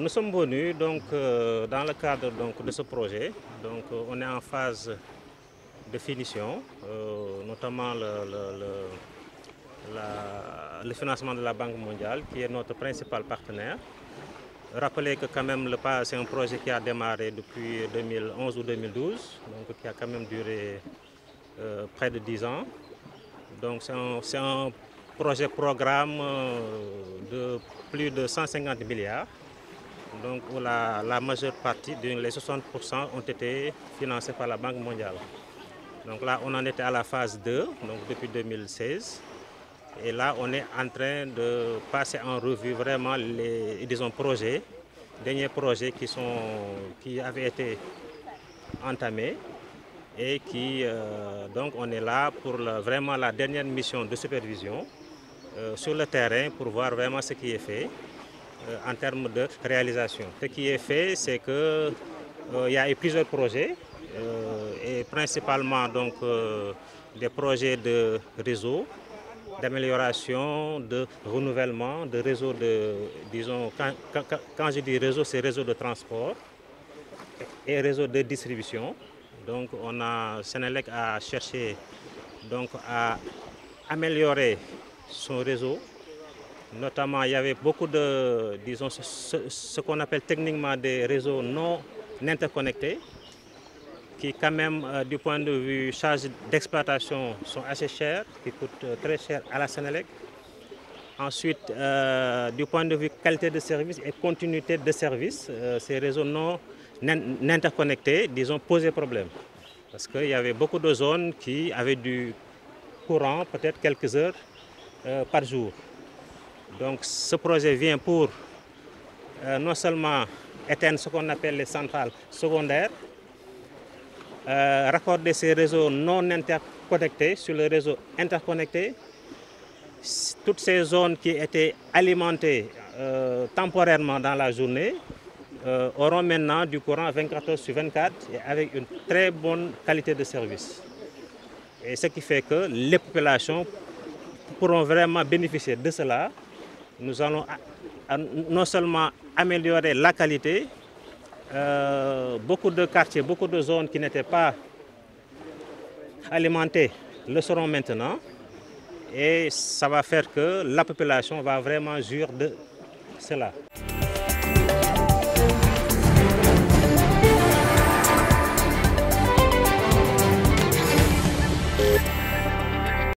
Nous sommes venus donc, euh, dans le cadre donc, de ce projet. Donc, euh, on est en phase de finition, euh, notamment le, financement de la Banque mondiale, qui est notre principal partenaire. Rappelez que quand même le PAS, c'est un projet qui a démarré depuis 2011 ou 2012, donc qui a quand même duré près de 10 ans. Donc c'est un, un, projet programme de plus de 150 milliards. Donc la, la majeure partie, les 60% ont été financés par la Banque mondiale. Donc là, on en était à la phase 2, donc depuis 2016. Et là, on est en train de passer en revue vraiment les disons, projets, derniers projets qui, sont, qui avaient été entamés et qui, euh, donc, on est là pour vraiment la dernière mission de supervision euh, sur le terrain pour voir vraiment ce qui est fait en termes de réalisation. Ce qui est fait, c'est qu'il il y a eu plusieurs projets et principalement donc, des projets de réseau d'amélioration, de renouvellement, de réseau de, disons, quand, quand, quand je dis réseau, c'est réseau de transport et réseau de distribution. Donc on a, Sénélec a cherché donc, à améliorer son réseau. Notamment, il y avait beaucoup de, disons, ce, qu'on appelle techniquement des réseaux non interconnectés, qui quand même euh, du point de vue charge d'exploitation sont assez chers, qui coûtent euh, très cher à la Sénélec. Ensuite, euh, du point de vue qualité de service et continuité de service, ces réseaux non interconnectés, disons, posaient problème. Parce qu'il y avait beaucoup de zones qui avaient du courant, peut-être quelques heures par jour. Donc ce projet vient pour non seulement éteindre ce qu'on appelle les centrales secondaires, euh, raccorder ces réseaux non interconnectés sur le réseau interconnecté. Toutes ces zones qui étaient alimentées euh, temporairement dans la journée euh, auront maintenant du courant 24 heures sur 24 et avec une très bonne qualité de service. Et ce qui fait que les populations pourront vraiment bénéficier de cela. Nous allons non seulement améliorer la qualité, euh, beaucoup de quartiers, beaucoup de zones qui n'étaient pas alimentées le seront maintenant. Et ça va faire que la population va vraiment jouir de cela.